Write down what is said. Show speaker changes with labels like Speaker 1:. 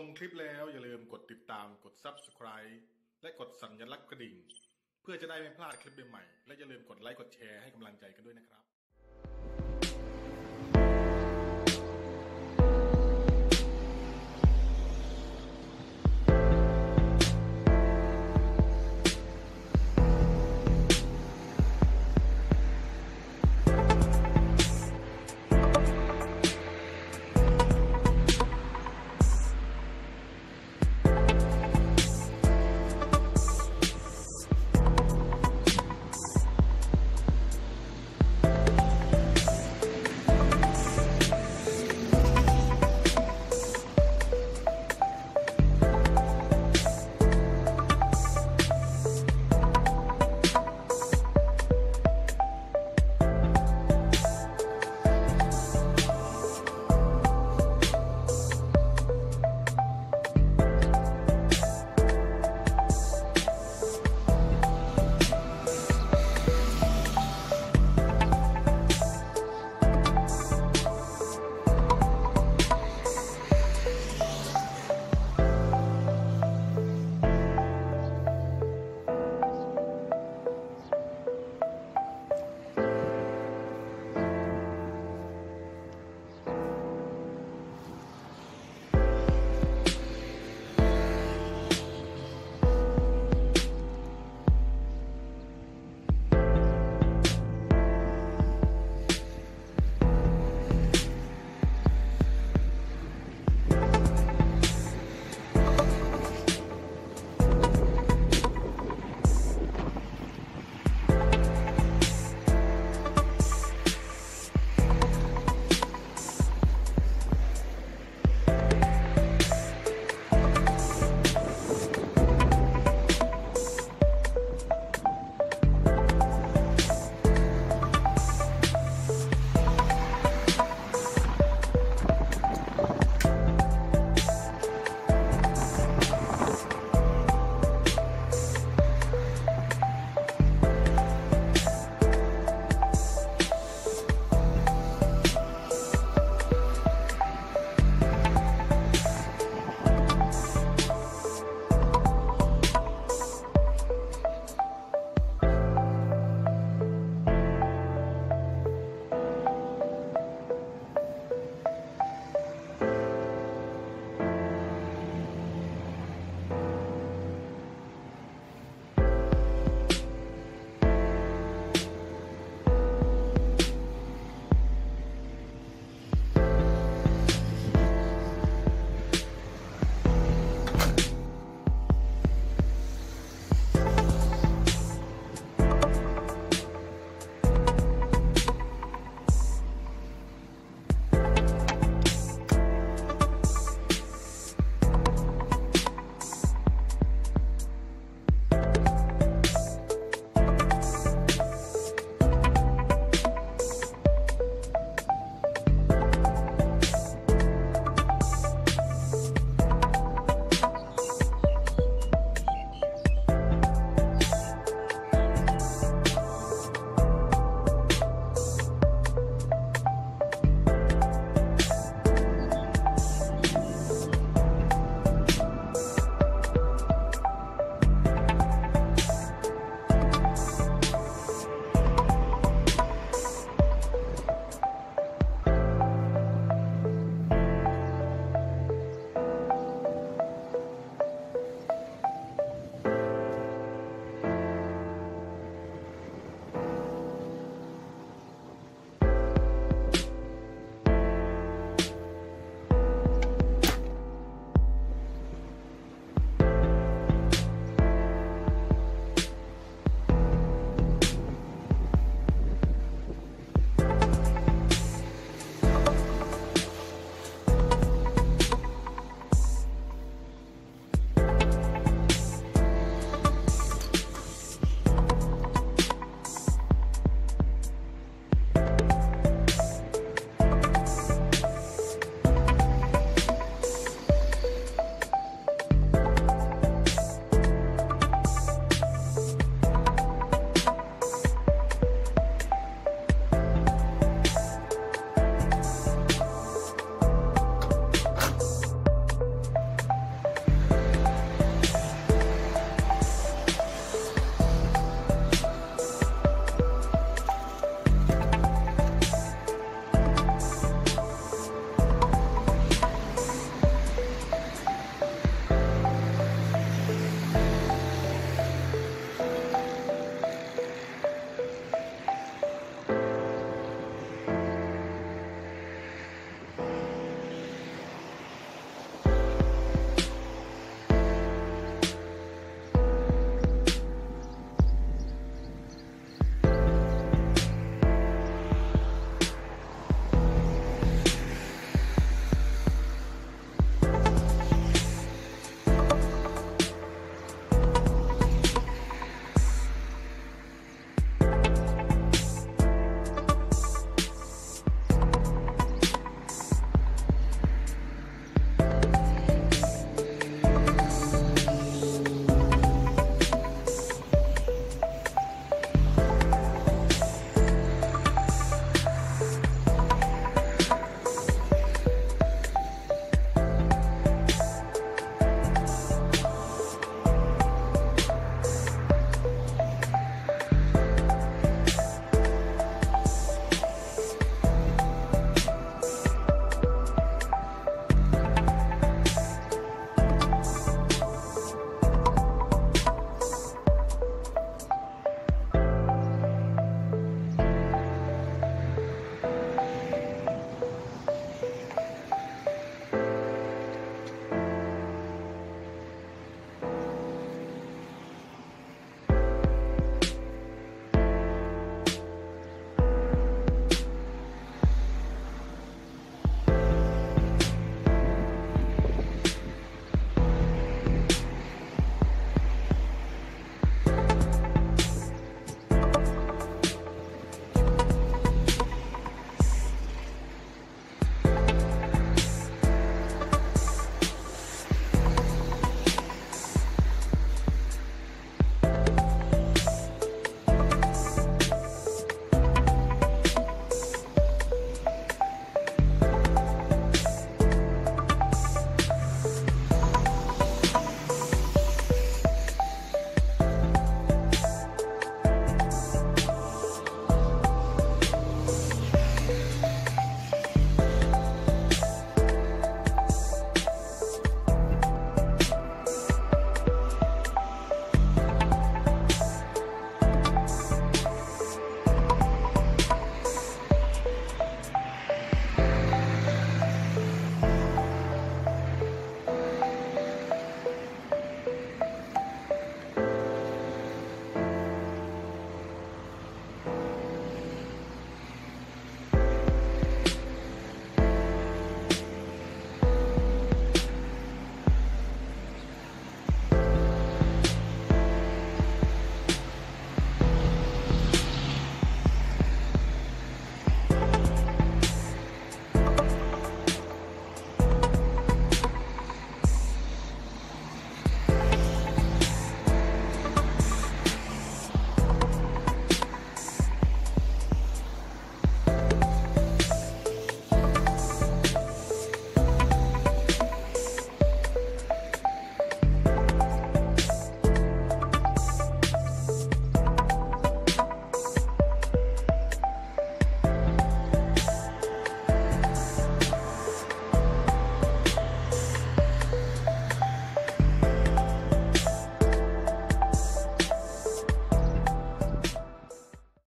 Speaker 1: มคลิปแล้วอย่าลืมกดติดตามกด Subscribe และกดสัญลักษณ์กระดิ่ง เพื่อจะได้ไม่พลาดคลิปใหม่ๆและอย่าลืมกดไลค์กดแชร์ให้กำลังใจกันด้วยนะครับ